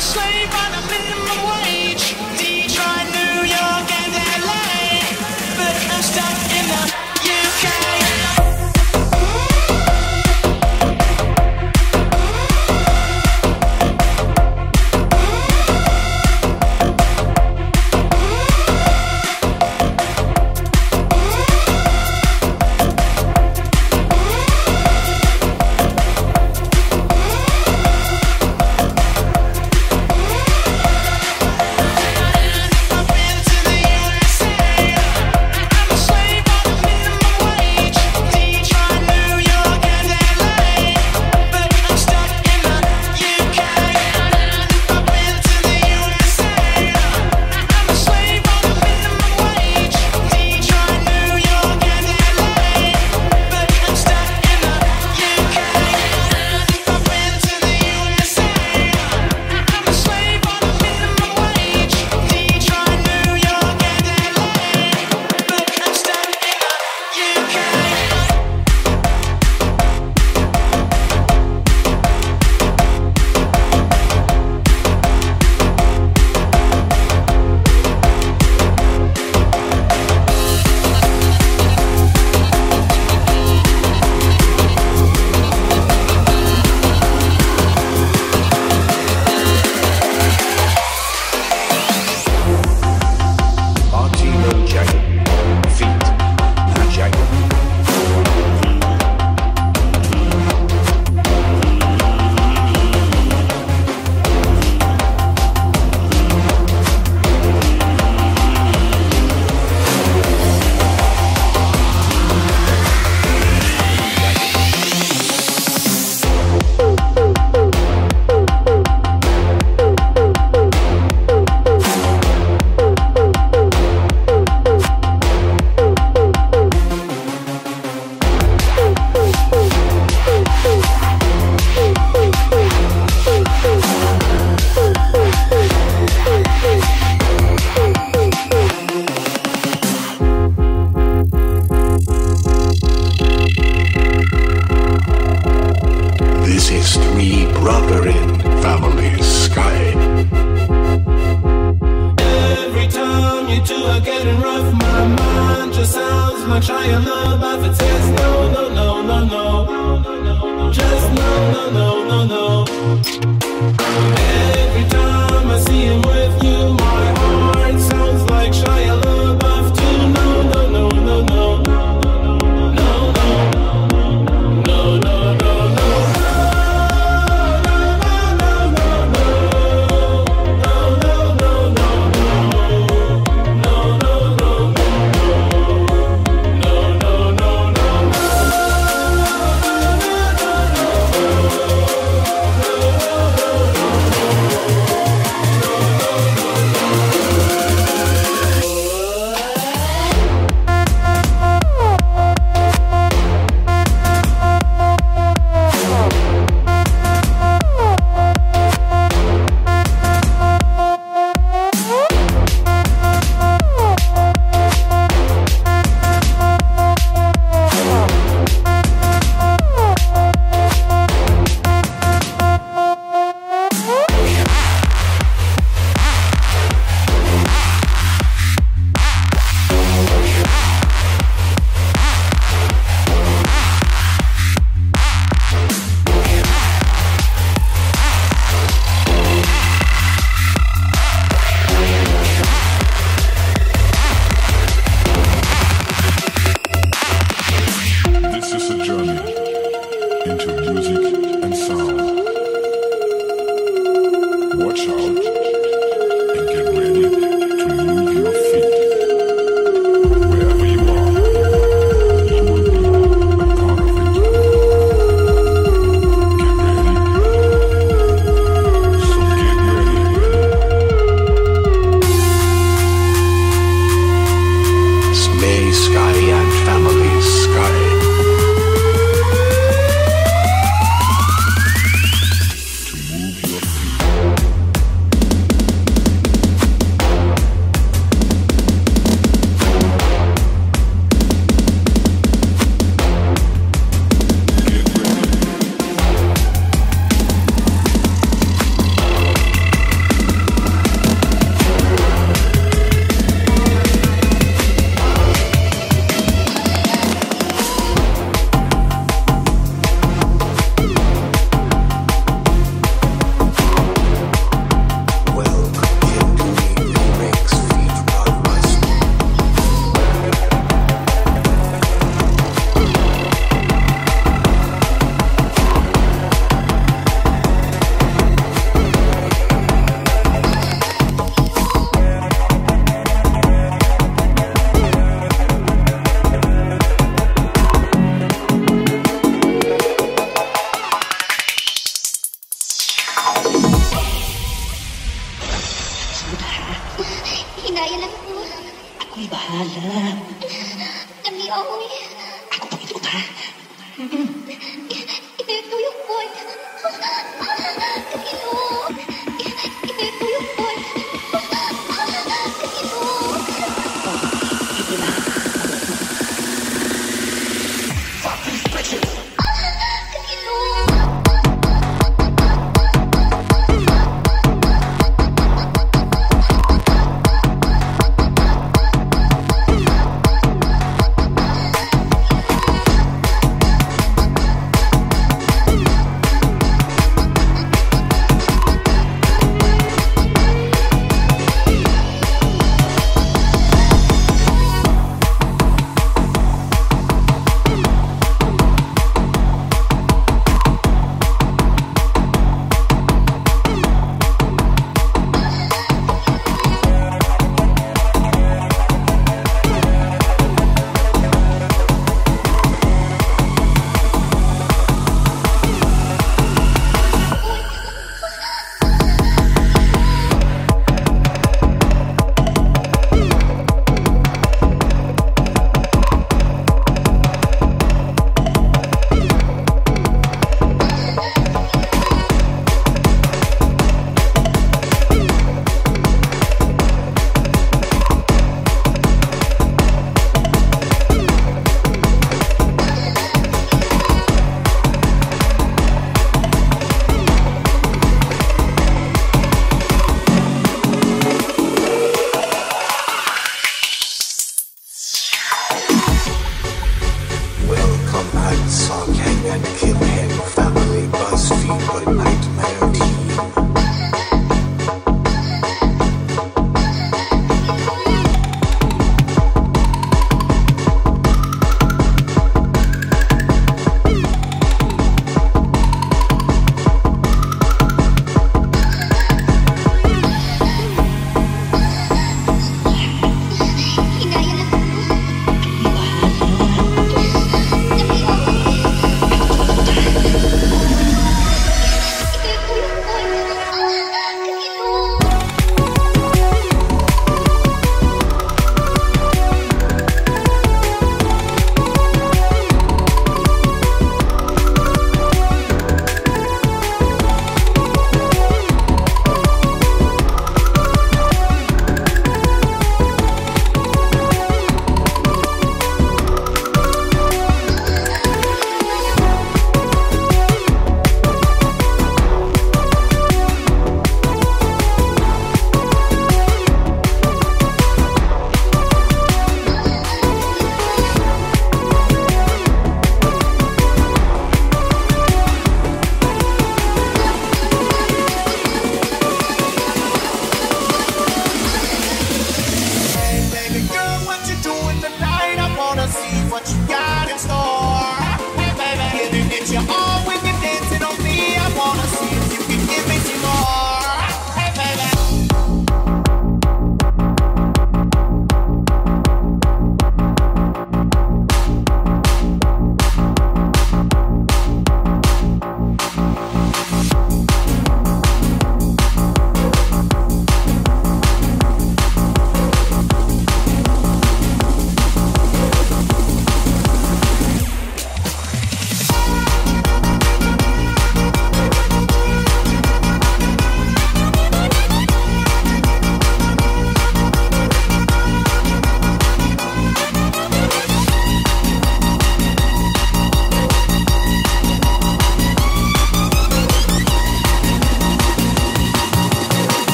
Sky and family Sky.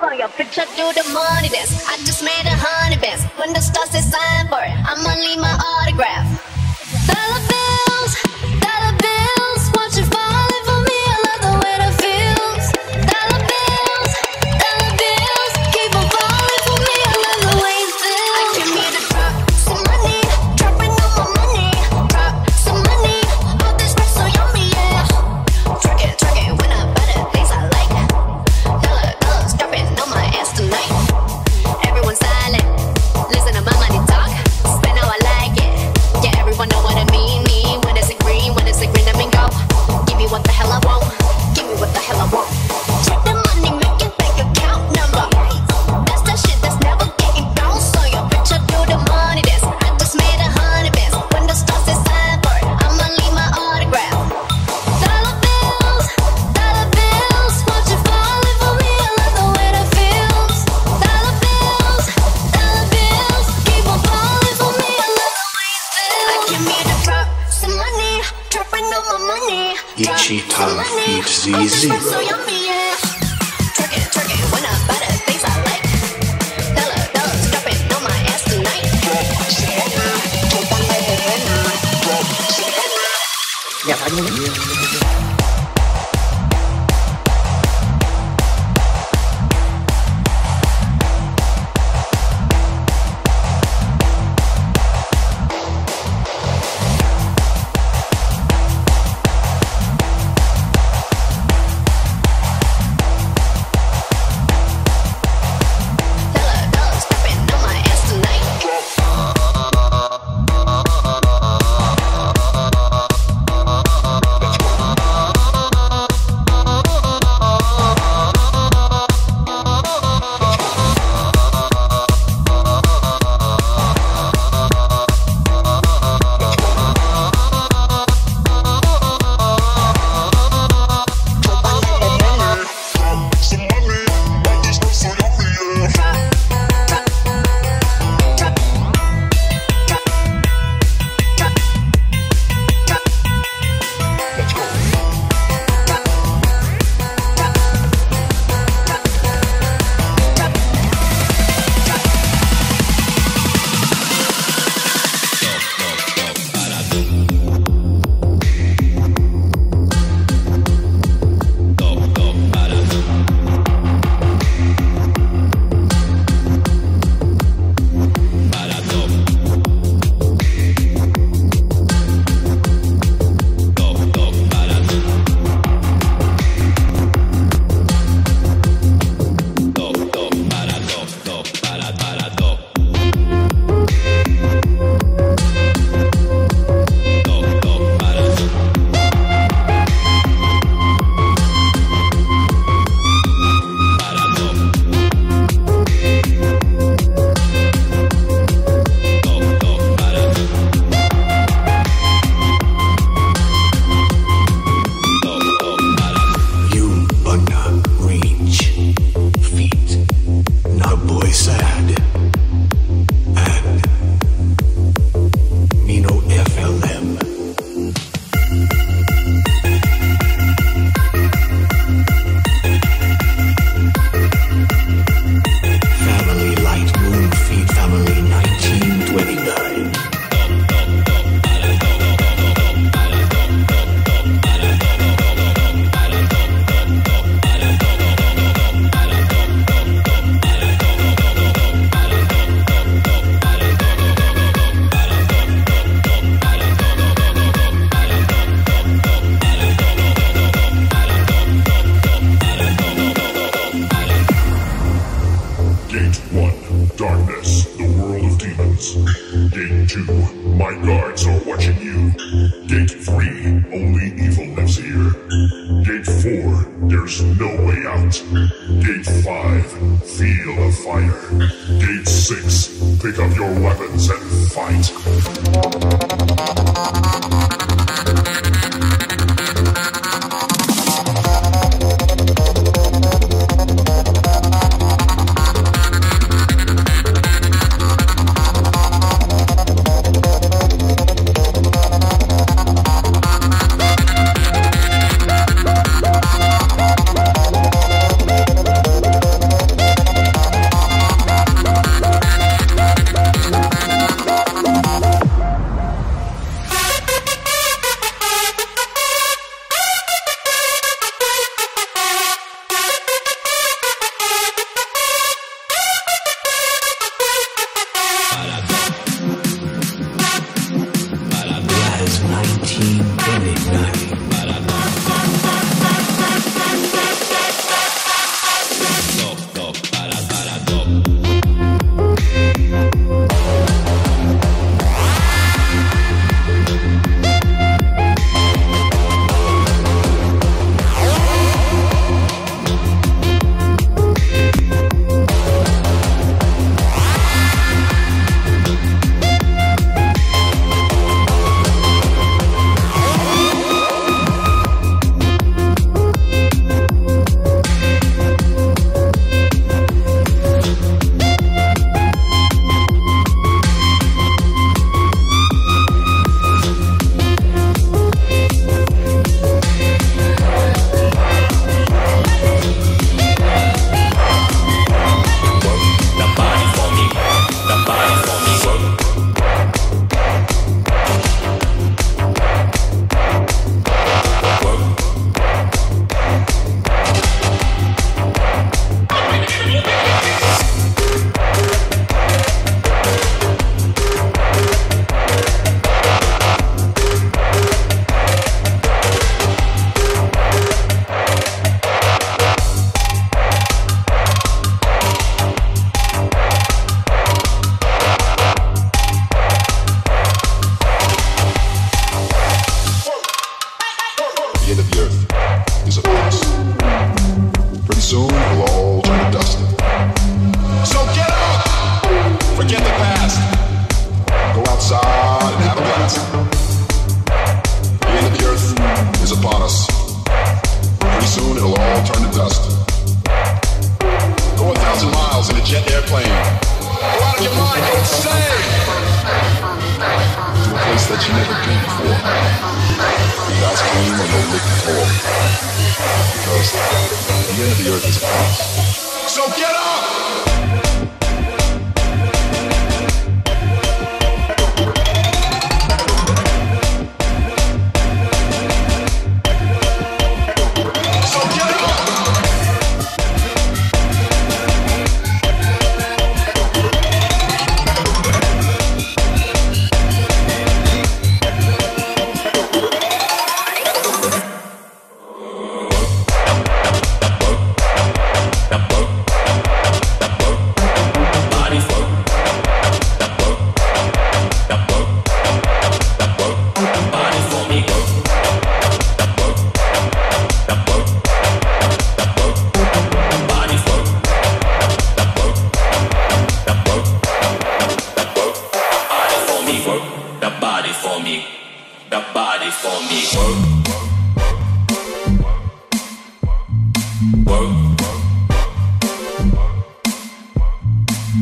For your picture to the money dance I just made a honey dance When the stars say sign for it I'ma leave my autograph.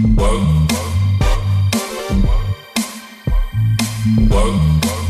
Work, work, Who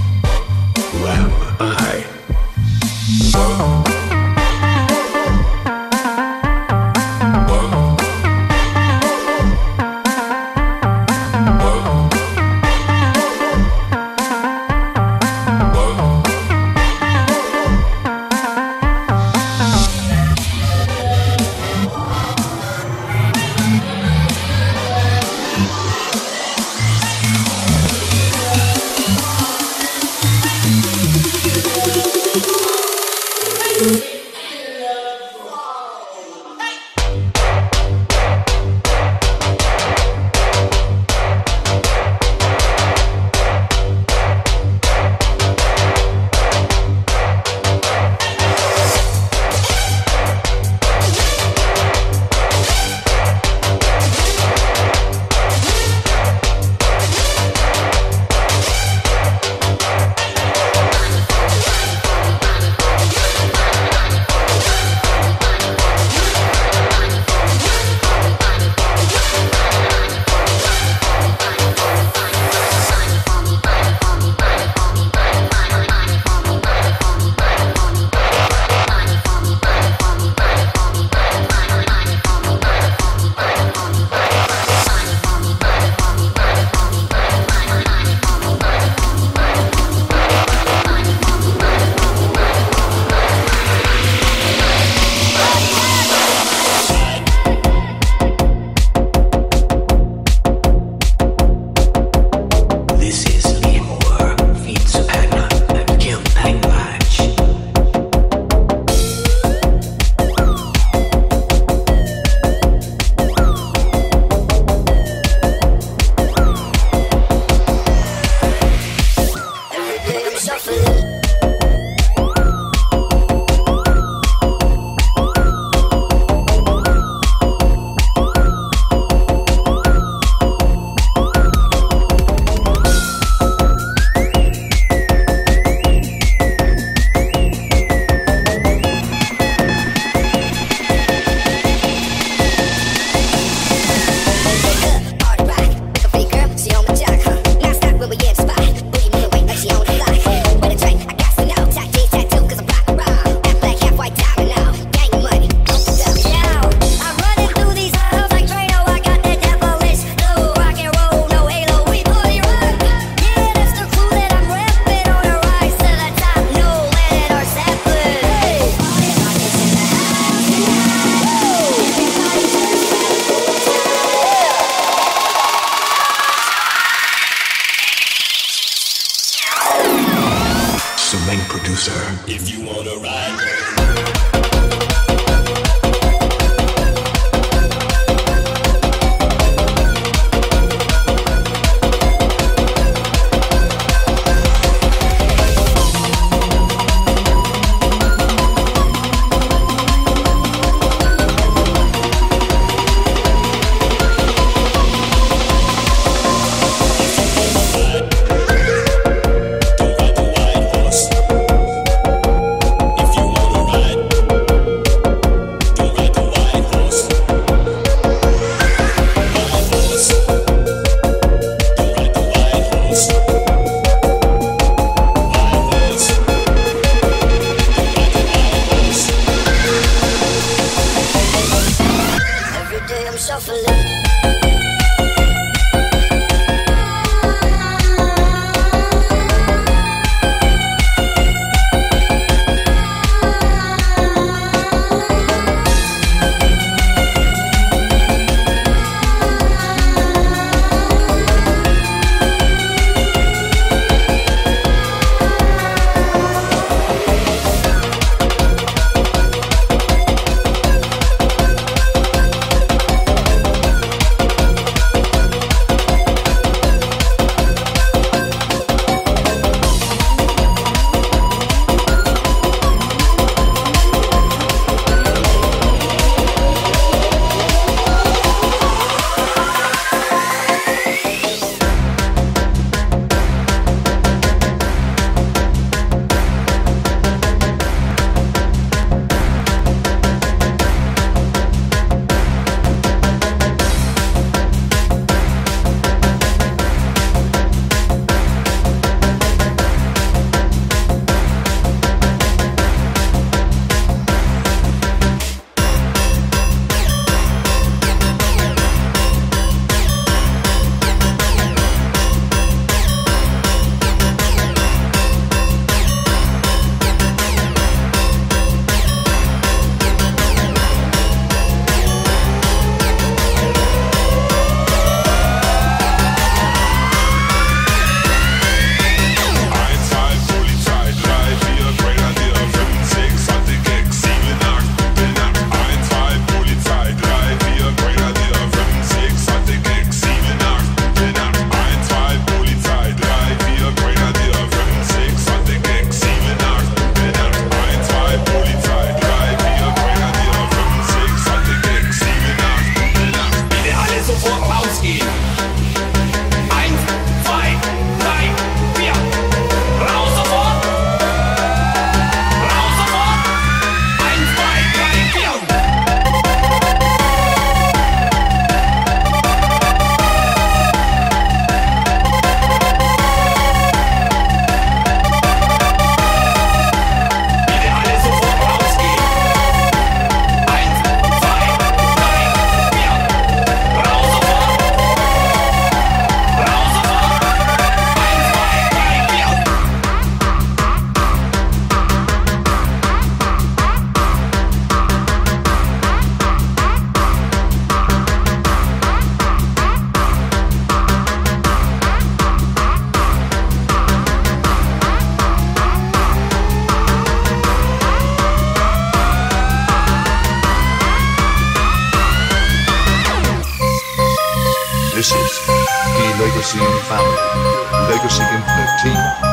Legacy Family. Legacy Infinite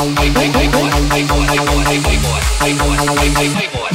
Hey boy.